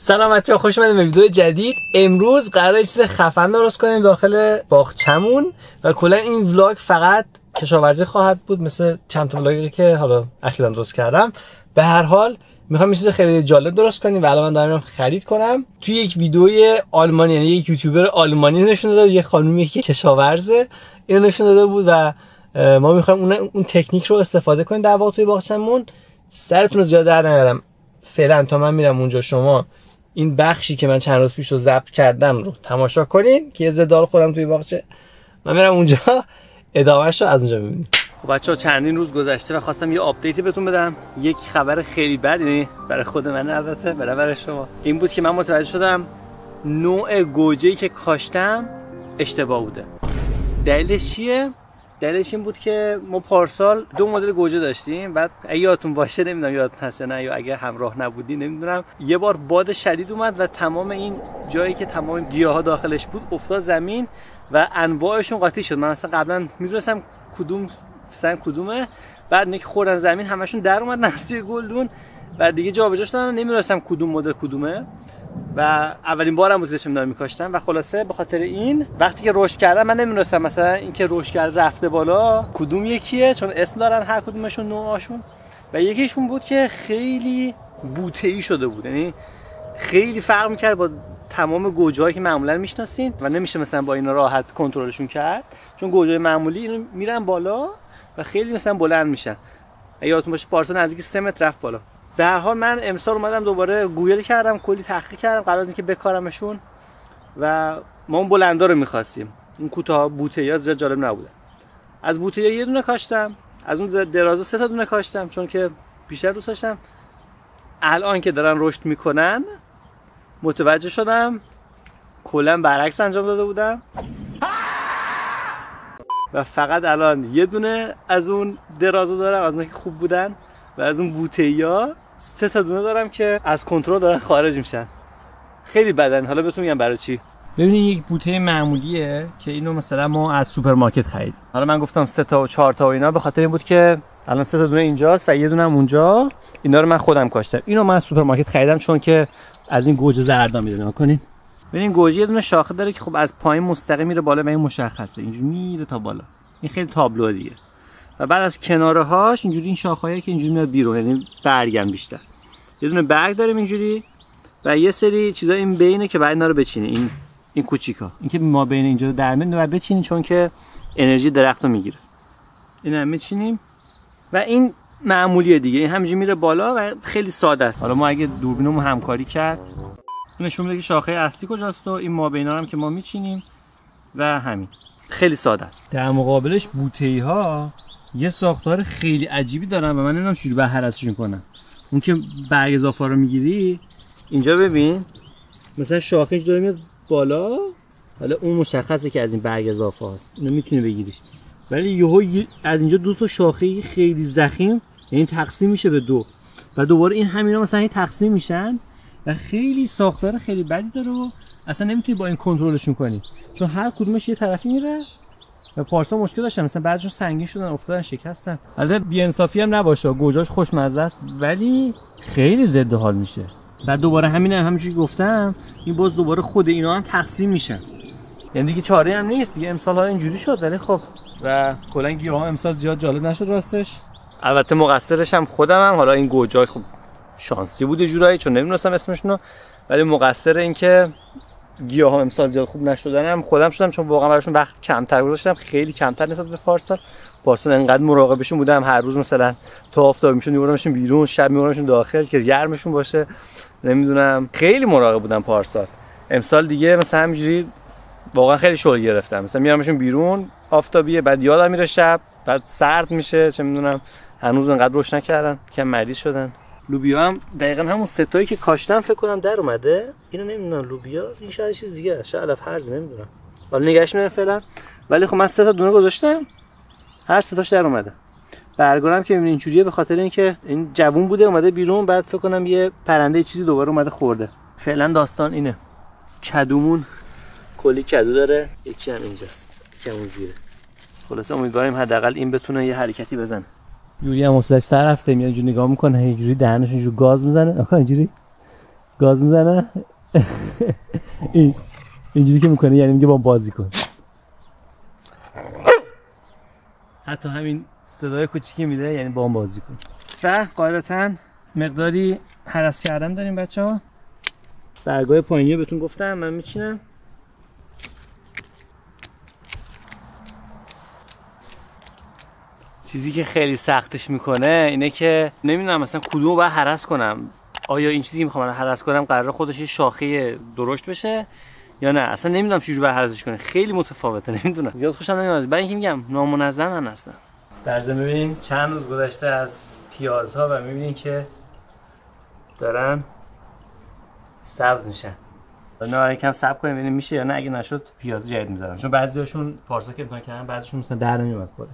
سلام بچه خوش اومدید به ویدیو جدید. امروز قرار چیز خفن درست کنیم داخل باغچمون و کلا این ولاگ فقط کشاورزی خواهد بود مثل چند تا ولاگی که حالا اخیرا درست کردم. به هر حال می‌خوام چیز خیلی جالب درست کنیم و الان من دارم خرید کنم. توی یک ویدیوی آلمانی یعنی یک یوتیوبر آلمانی نشون داده یه خانومی که کشاورزه اینو نشون داده بود و ما می‌خوایم اون اون تکنیک رو استفاده کنیم در واقع توی باغچمون. سرتون رو زیاد در نیارم. فعلا تا من میرم اونجا شما این بخشی که من چند روز پیش رو ضبط کردم رو تماشا کنین که یه زدال خورم توی باغچه. من میرم اونجا ادامهش رو از اونجا می‌بینیم. خب بچه ها چندین روز گذشته و خواستم یه آپدیتی بهتون بدم. یک خبر خیلی بد یعنی برای خود من البته برای برای شما. این بود که من متوجه شدم نوع گوجه‌ای که کاشتم اشتباه بوده. دلیلش چیه؟ دلیلش این بود که ما پارسال دو مدل گوجه داشتیم. بعد اگه یادتون باشه نمی‌دونم یادتون هست نه یا اگر همراه نبودی نمی‌دونم. یه بار باد شدید اومد و تمام این جایی که تمام گیاه ها داخلش بود افتاد زمین و انواعشون قاطی شد. من اصلا قبلا می‌دونستم کدوم سن کدومه. بعد نک خوردن زمین همشون در اومد نفسی گلدون. بعد دیگه جابجاش دادن نمی‌دونستم کدوم مدل کدومه. و اولین بارم بود داشتم دارم میکاشتم و خلاصه به خاطر این وقتی که رشد کردم من نمی‌دونستم مثلا اینکه رشد کرده رفته بالا کدوم یکیه چون اسم دارن هر کدومشون نوعاشون. و یکیشون بود که خیلی بوته ای شده بود. یعنی خیلی فرق می‌کرد با تمام گوجه‌هایی که معمولا می‌شناسین و نمیشه مثلا با اینا راحت کنترلشون کرد. چون گوجه معمولی اینو میرن بالا و خیلی مثلا بلند میشن. یادتون باشه پارسال نزدیک 3 متر رفت بالا. به هر حال من امسال اومدم دوباره گوگل کردم کلی تحقیق کردم قرار از اینکه بکارمشون. و ما اون بلندا رو می‌خواستیم. اون کوتاه بوته یا زیاد جالب نبوده. از بوته یه دونه کاشتم از اون درازه سه تا دونه کاشتم چون که بیشتر دوست داشتم. الان که دارن رشد می‌کنن متوجه شدم کلا برعکس انجام داده بودم. و فقط الان یه دونه از اون درازه دارم از اون که خوب بودن و از اون بوته سه تا دونه دارم که از کنترل دارن خارج میشن. خیلی بدن. حالا بهتون میگم برای چی. ببینید یک بوته معمولیه که اینو مثلا ما از سوپرمارکت خرید. حالا من گفتم سه تا و چهار تا و اینا به خاطر این بود که الان سه تا دونه اینجاست و یه دونه هم اونجا. اینا رو من خودم کاشتم. اینو من از سوپرمارکت خریدم چون که از این گوجه زردا می‌دونم کنین. ببین گوجه یه دونه شاخه داره که خب از پایین مستقیم میره بالا و این مشخصه. اینجوری میره تا بالا. این خیلی تابلو دیگه. و بعد از کناره هاش اینجوری این شاخه‌ای که اینجوری میاد بیرون یعنی برگن بیشتر. یه دونه برگ داریم اینجوری و یه سری چیزا این بینه که بعد اینا رو بچینه این این کوچیکا. این که ما بین اینجا در میاد و بچینیم چون که انرژی درخت رو می‌گیره. این هم میچینیم و این معمولیه دیگه. این همینجوری میره بالا و خیلی ساده است. حالا ما اگه دوربینمون همکاری کرد نشون میده که شاخه اصلی کجاست و این ما بینا هم که ما میچینیم و همین. خیلی ساده است. در مقابلش بوته ها یه ساختار خیلی عجیبی دارن و من نمی‌دونم چجوری بهر ازشون کنم اون که برگ اضافه رو می‌گیری؟ اینجا ببین. مثلا شاخه اینجا میاد بالا. حالا اون مشخصه که از این برگ اضافه هست اینو می‌تونی بگیریش. ولی یهو از اینجا دو تا شاخه خیلی زخیم یعنی تقسیم میشه به دو. و دوباره این همینا مثلا تقسیم میشن و خیلی ساختار خیلی بدی داره و اصلا نمی‌تونی با این کنترلشون کنی. چون هر کدومش یه طرفی میره پارسا مشکل داشتم مثلا بعضیشون سنگین شدن افتادن شکستن. البته بی‌انصافی هم نباشه گوجاش خوشمزه است ولی خیلی ضد حال میشه. بعد دوباره همین هم همونجوری گفتم این باز دوباره خود اینا هم تقسیم میشن. یعنی دیگه چاره هم نیست دیگه امسال ها اینجوری شد ولی خب. و کلا گیاه امسال زیاد جالب نشد راستش. البته مقصرش هم خودم هم حالا این گوجای خب شانسی بوده جورایی چون نمی‌دونستم اسمشونو ولی مقصر این که گیاه ها امسال زیاد خوب نشدن هم خودم شدم چون واقعا براشون وقت کمتر گذاشتم. خیلی کمتر نسبت به پارسال پارسال انقدر مراقبشون بودم. هر روز مثلا تا آفتاب میشون میبرمشون بیرون شب میبرمشون داخل که گرمشون باشه. نمی‌دونم. خیلی مراقب بودم پارسال امسال دیگه مثلا همینجوری واقعا خیلی شغل گرفتم. مثلا میارمشون بیرون آفتابیه بعد یادم میره شب بعد سرد میشه چه می‌دونم. هنوز انقدر روش نکردن که مریض شدن. لوبیا هم دقیقا همون ستایی که کاشتم فکر کنم در اومده. اینو نمی‌دونم لوبیا این شاید چیز دیگه است. شاید علف هرز نمی‌دونم. حالا نگاش میرم فعلا. ولی خب من سه تا دونه گذاشتم. هر سه تاش در اومده. برگارم که می‌بینین اینجوریه به خاطر اینکه این جوون بوده اومده بیرون بعد فکر کنم یه پرنده چیزی دوباره اومده خورده. فعلا داستان اینه. کدومون؟ کلی کدو داره. یکی هم اینجاست. یکی هم زیره. خلاص امیدواریم حداقل این بتونه یه حرکتی بزنه. یوری هم حوصله‌اش سر رفته میاد اینجوری نگاه می‌کنه اینجوری دهنش اینجوری گاز می‌زنه. آخه اینجوری گاز می‌زنه؟ این اینجوری که می‌کنه یعنی میگه با بازی کن. حتی همین صدای کوچیکی میده یعنی با بازی کن. و قاعدتا مقداری حرس کردن داریم بچه ها برگاه پایینی بهتون گفتم من میچینم. چیزی که خیلی سختش می‌کنه اینه که نمی‌دونم مثلا کدومو باید حرس کنم. آیا این چیزی که می‌خوام حرس کنم قرار خودش یه شاخه درشت بشه یا نه؟ اصلا نمی‌دونم چجوری باید حرسش کنه. خیلی متفاوته نمی‌دونم. زیاد خوشم نمیاد. برای اینکه میگم نامنظم من هستم در ضمن ببینیم چند روز گذشته از پیازها و می‌بینیم که دارن سبز میشن. نه یکم صبر کنیم ببینیم میشه یا نه. اگه نشد پیاز جدید می‌ذارم. چون بعضیاشون پارسا که امتحان کردن بعضیشون مثلا در نمیاد کلا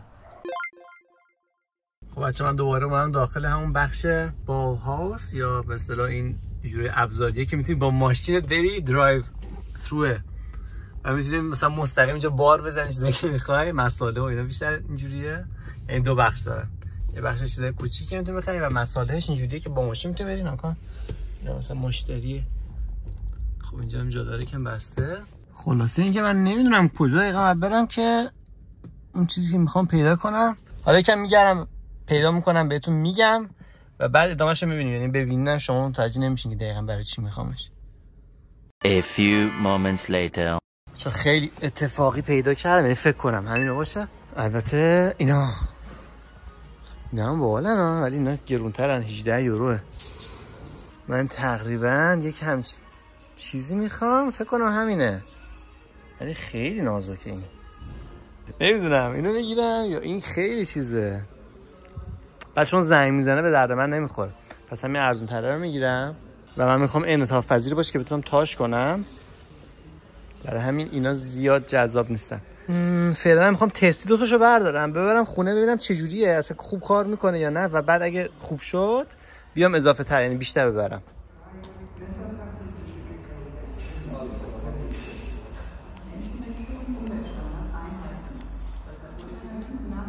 خب بچه من دوباره اومدم داخل همون بخش با هاوس یا به اصطلاح این جوری ابزاریه که می‌تونی با ماشین بری درایو تروه و می‌تونی مثلا مستقیم اینجا بار بزنی چیزایی که می‌خوای مساله و اینا بیشتر اینجوریه. این دو بخش دارن. یه بخش چیزای کوچیکی می‌تونی بخری و مسالهش اینجوریه که با ماشین می‌تونی بری نکن اینا مثلا مشتری. خب اینجا هم جا داره که بسته. خلاصه اینکه من نمی‌دونم کجا دقیقا برم که اون چیزی که می‌خوام پیدا کنم. حالا یکم میگردم پیدا می‌کنم بهتون میگم و بعد ادامهش رو می‌بینیم. یعنی ببینن شما متوجه نمیشین که دقیقا برای چی میخوامش. A few moments later. چون خیلی اتفاقی پیدا کردم یعنی فکر کنم. همین باشه. البته اینا اینا هم بالا نه ولی اینا گرونترن. 18 یوروه. من تقریبا یک همچین چیزی می‌خوام. فکر کنم همینه. ولی خیلی نازکه این. نمی‌دونم. اینو بگیرم یا این خیلی چیزه. بعد چون زنگ می‌زنه به درد من نمی‌خوره. پس همین ارزون تره رو می‌گیرم. و من می‌خوام انعطاف پذیر باشه که بتونم تاش کنم. برای همین اینا زیاد جذاب نیستن. فعلا می‌خوام تستی دو تاشو بردارم. ببرم خونه ببینم چه جوریه اصلا خوب کار می‌کنه یا نه. و بعد اگه خوب شد بیام اضافه تر یعنی بیشتر ببرم.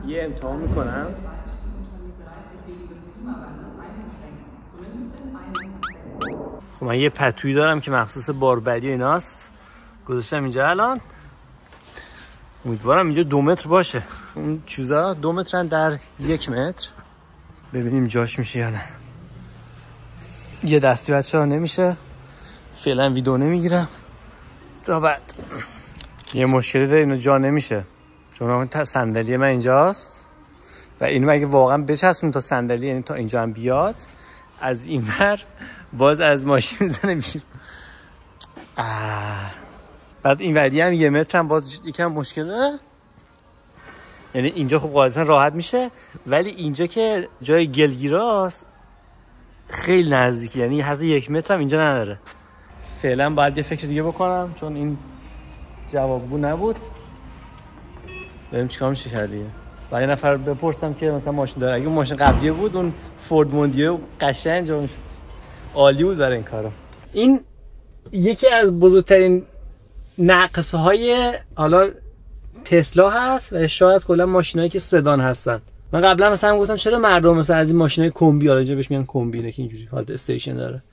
یه امتحان می‌کنم. خب من یه پتویی دارم که مخصوص باربری ایناست. گذاشتم اینجا. الان امیدوارم اینجا دو متر باشه. اون چیزا دو مترن در یک متر. ببینیم جاش میشه یا نه. یه دستی بچه ها نمیشه. فعلا ویدیو نمی‌گیرم. تا بعد. یه مشکلی داره اینو جا نمیشه. چون اون صندلی من اینجاست. و اینو اگه واقعا بچسبون تا صندلی یعنی تا اینجا هم بیاد از این بر باز از ماشین می‌زنه میشه بعد این وردی هم یه متر هم باز یکم مشکل داره. یعنی اینجا خب قاعدتا راحت میشه ولی اینجا که جای گلگیراست خیلی نزدیکی یعنی حد یک متر هم اینجا نداره. فعلا باید یه فکر دیگه بکنم چون این جوابگو نبود. بریم چیکار میشه کردیه بعد نفر بپرسم که مثلا ماشین داره. اگه ماشین قبلیه بود اون فورد موندیو قشنگ اون عالی بود برای این کارا این یکی از بزرگترین نقص های حالا تسلا هست و شاید کلا ماشینایی که سدان هستن. من قبلا مثلا گفتم چرا مردم مثلا از این ماشینای کمبی حالا اینجا بهش میگن کمبی که اینجوری حالت استیشن داره.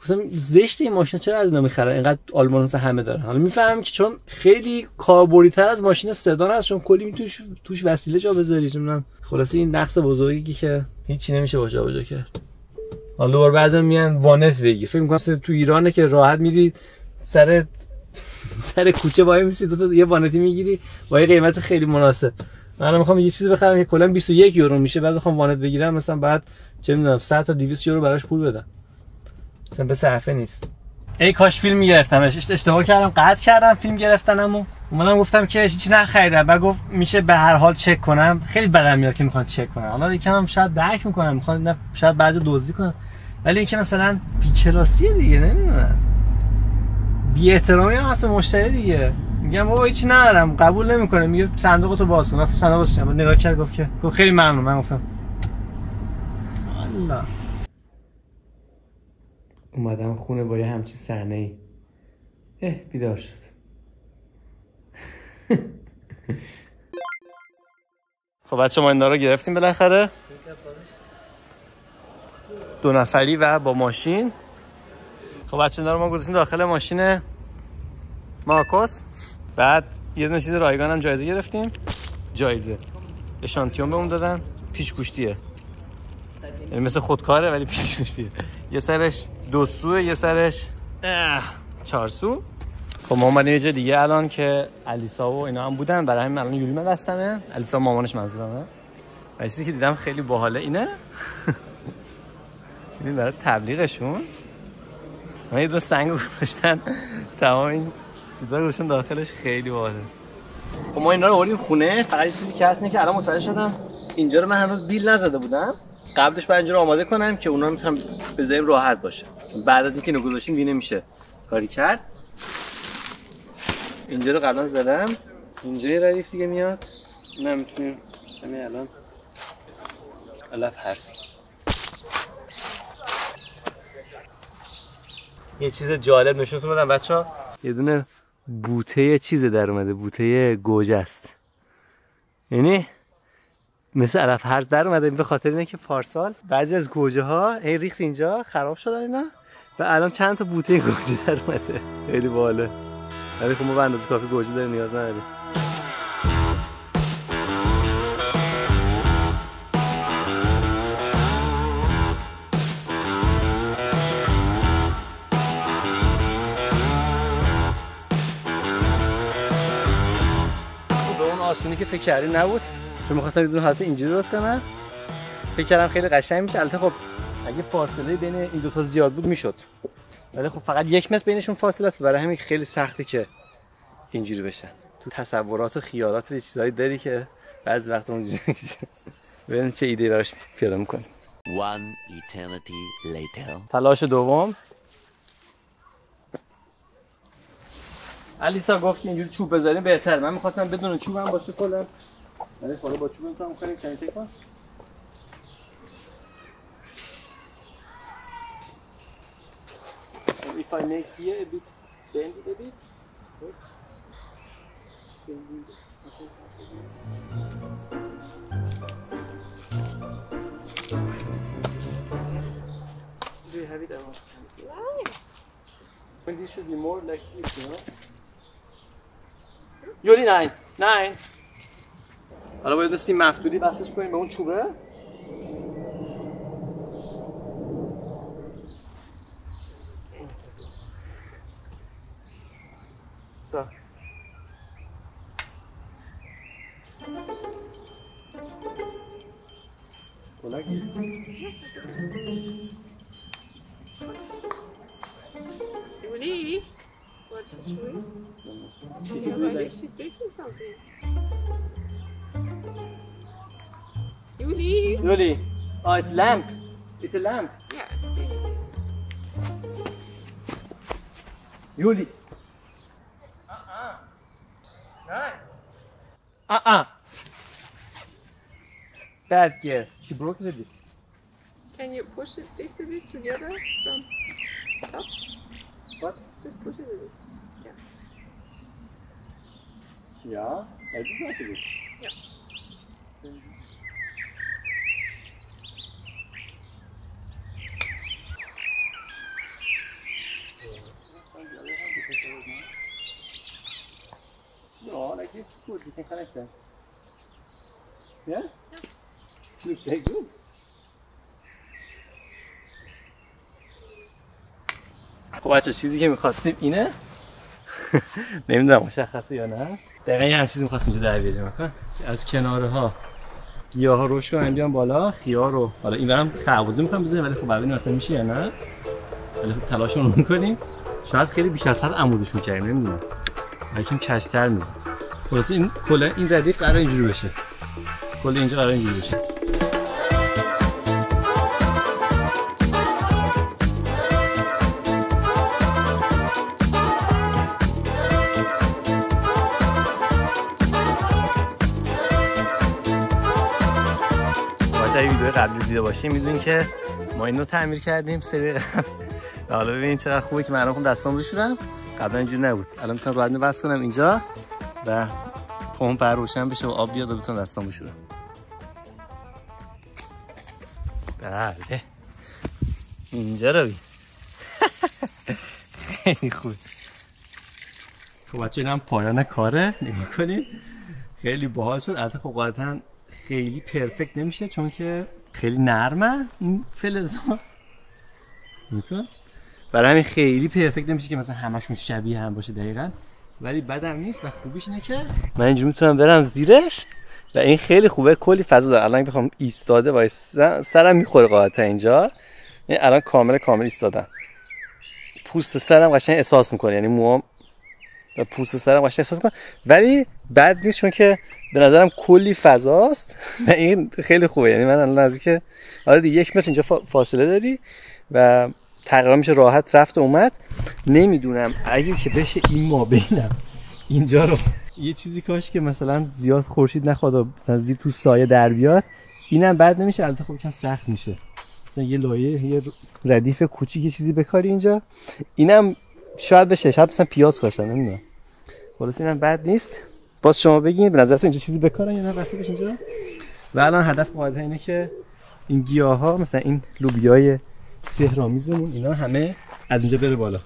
گفتم زشت این ماشین چرا از اینا می‌خرن؟ اینقدر آلمان مثلا همه دارن. حالا می‌فهمم که چون خیلی کاربردی تر از ماشین سدان هست چون کلی توش توش وسیله جا بذاری. نمی‌دونم این نقص بزرگی که هیچی نمیشه با جابجا کرد. حالا دوباره بعضی میان وانت بگیر. فکر می‌کنم تو ایرانه که راحت میری سر سر کوچه وای میسی تو, یه وانتی می‌گیری با یه قیمت خیلی مناسب. من می‌خوام یه چیزی بخرم که کلا 21 یورو میشه بعد بخوام وانت بگیرم مثلا بعد چه می‌دونم 100 تا 200 یورو براش پول بدم. مثلا به صرفه نیست. ای کاش فیلم میگرفتمش. اشتباه کردم قطع کردم فیلم گرفتنمو. اومدم گفتم که هیچ نخریدم. بعد گفت میشه به هر حال چک کنم. خیلی بدم میاد که می‌خوان چک کنم حالا یکم هم شاید درک می‌کنم می‌خوان شاید بعضی دزدی کنم ولی اینکه مثلا بی کلاسی دیگه نمی‌دونم. بی احترامی هم هست مشتری دیگه. میگم بابا هیچ ندارم. قبول نمی‌کنه. میگه صندوق تو باز کن. رفت صندوق باز نگاه کرد گفت که گفت خیلی ممنون. من گفتم الله. اومدم خونه با یه همچین صحنه ای اه بیدار شد. خب بچه ما این رو گرفتیم بالاخره. دو نفری و با ماشین. خب بچه رو ما گذاشتیم داخل ماشین مارکوس. بعد یه دونه چیز رایگان هم جایزه گرفتیم. جایزه. اشانتیون بهمون دادن. پیچ گوشتیه یعنی مثل خودکاره ولی پیچ گوشتیه یه سرش دو سوه یه سرش چهار سو. خب ما اومدیم یه دیگه الان که الیسا و اینا هم بودن. برای همین الان یوری من دستمه الیسا مامانش منظورمه. و چیزی که دیدم خیلی باحاله اینه. این برای تبلیغشون؟ من یه دو سنگ گذاشتن. تمام این چیزا گذاشتن داخلش خیلی باحاله. خب ما اینا رو آوردیم خونه. فقط چیزی که هست که الان متوجه شدم اینجا رو من هنوز بیل نزده بودم. قبلش باید اینجا رو آماده کنم که اونا می‌تونم بذاریم راحت باشه. بعد از اینکه اینو گذاشتیم دیگه کاری کرد. اینجا رو قبلا زدم. اینجا یه ردیف دیگه میاد. نه می‌تونیم همین الان. علف هست یه چیز جالب نشونتون بدم بچه ها یه دونه بوته چیز در اومده بوته گوجه است. یعنی مثل علف هرز در اومده به خاطر اینه که پارسال بعضی از گوجه ها هی ریخت اینجا خراب شدن اینا. و الان چند تا بوته گوجه در اومده. خیلی باله ولی خب ما به اندازه کافی گوجه داریم نیاز نداریم. اون آسونی که فکر کردیم نبود. چون می‌خواستم یه دونه حالت اینجوری درست کنم. فکر کردم خیلی قشنگ میشه. البته خب اگه فاصله بین این دو تا زیاد بود می‌شد. ولی خب فقط یک متر بینشون فاصله است برای همین خیلی سخته که اینجوری بشن. تو تصورات و خیالات یه چیزایی داری که بعضی وقت اونجوری میشه. ببینیم چه ایده براش پیاده می‌کنیم. One eternity later. تلاش دوم. علیسا گفت که اینجوری چوب بذاریم بهتر من می‌خواستم بدون چوب هم باشه کلا. ولی خب با چوب می‌تونم کنیم کمی تک if I make here a bit bend it a bit Do you have it? I want When this should be more like this, you know? یوری ناین ناین حالا باید سیم مفتوری بستش کنیم به اون چوبه So like this. Julie, what's she doing? Yeah, but if she's baking something. Julie! Yoli. Oh, it's lamp. It's a lamp. Yeah, it is. Yoli. Uh-uh. Nein. Uh-uh. Bad gear. She broke it a bit. Can you push it this a bit together from top? What? Just push it a bit. Yeah. Ja, das ist also gut. Ja. Ja, like this is good. We can connect them. Yeah? Looks very good. خب بچه چیزی که می‌خواستیم اینه؟ نمی‌دونم. مشخصه یا نه؟ دقیقا یه هم چیزی می‌خواستیم اینجا در بیاریم از کناره ها گیاه ها رشد کنن بیان بالا. خیار رو حالا این برم خربوزه می‌خوام بزنیم ولی خب ببینیم مثلا میشه یا نه. ولی خب تلاشمون رو می‌کنیم. شاید خیلی بیش از حد عمودشون کردیم نمی‌دونم. یکم کشتر میاد خلاصه این کلا این ردیف قرار اینجوری بشه. کل اینجا قرار اینجوری بشه. قبلی دیده باشیم می‌دونین که ما اینو تعمیر کردیم سری حالا ببینید چقدر خوبه که من دستام بشورم قبلا اینجوری نبود. الان می‌تونم راحت وصل کنم اینجا و پمپ روشن بشه و آب بیاد و بتونم دستام بشورم بله. اینجا رو خیلی خوب خب بچه این هم پایان کاره. نگاه کنیم خیلی باحال شد. البته خب قاعدتا خیلی پرفکت نمیشه چون که خیلی نرمه این فلزا. میکن برای همین خیلی پرفکت نمیشه که مثلا همشون شبیه هم باشه دقیقا. ولی بدم نیست و خوبیش اینه که من اینجور می‌تونم برم زیرش و این خیلی خوبه. کلی فضا داره. الان بخوام ایستاده وایسم سرم می‌خوره قاعدتا اینجا. این الان کامل کامل ایستادم. پوست سرم قشنگ احساس می‌کنه. یعنی موام و پوست سرم قشنگ احساس می‌کنه ولی بد نیست چون که به نظرم کلی فضاست و این خیلی خوبه. یعنی من الان نزدیک آره دیگه یک متر اینجا فا- فاصله داری و تقریبا میشه راحت رفت و اومد. نمی‌دونم اگه که بشه این ما بینم. اینجا رو. یه چیزی کاش که مثلا زیاد خورشید نخواد و مثلا زیر تو سایه در بیاد اینم بد نمیشه. البته خب یکم سخت میشه. مثلا یه لایه یه ردیف کوچیک چیزی بکاری اینجا. اینم شاید بشه شاید مثلا پیاز کاشتم نمی‌دونم. خلاص اینم بد نیست. باز شما بگین به نظرتون اینجا چیزی بکارن یا نه؟ وسطش اینجا. و الان هدف قاعدتا اینه که این گیاه ها مثلا این لوبیای سهرامیزمون اینا همه از اینجا بره بالا.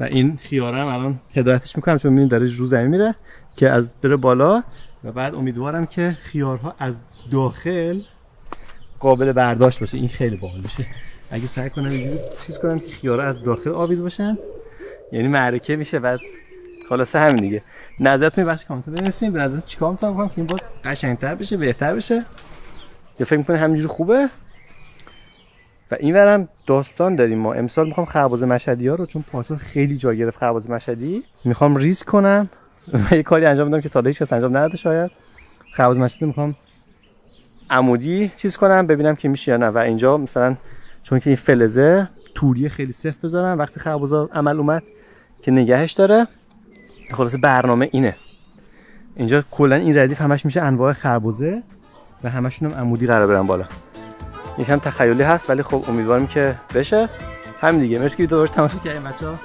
و این خیاره هم الان هدایتش می‌کنم چون می‌بینید داره رو زمین میره که از بره بالا. و بعد امیدوارم که خیارها از داخل قابل برداشت باشه این خیلی باحال میشه. اگه سعی کنم اینجوری چیز کنم که خیارها از داخل آویز باشن یعنی معرکه میشه بعد خلاصه همین دیگه. نظرتون بخش کامنت بنویسین به نظرتون چیکار می‌تونم کنم که این باز قشنگتر بشه بهتر بشه؟ یا فکر می‌کنه همینجوری خوبه؟ و این ورم داستان داریم ما. امسال می‌خوام خرباز مشهدی ها رو چون پارسال خیلی جا گرفت خرباز مشهدی می‌خوام ریسک کنم و یه کاری انجام بدم که تا هیچ کس انجام نداده شاید. خرباز مشهدی می‌خوام عمودی چیز کنم ببینم که میشه یا نه. و اینجا مثلا چون که این فلزه توری خیلی صفر بذارم. وقتی خربازا عمل اومد که نگهش داره خلاصه برنامه اینه. اینجا کلا این ردیف همش میشه انواع خربزه و همشون هم عمودی قرار برن بالا. یکم تخیلی هست ولی خب امیدوارم که بشه. همین دیگه. مرسی که ویدیو رو تماشا کردین بچه‌ها.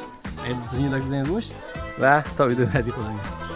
اگه دوست یه لایک بزنین روش. و تا ویدیو بعدی خدا نگهدار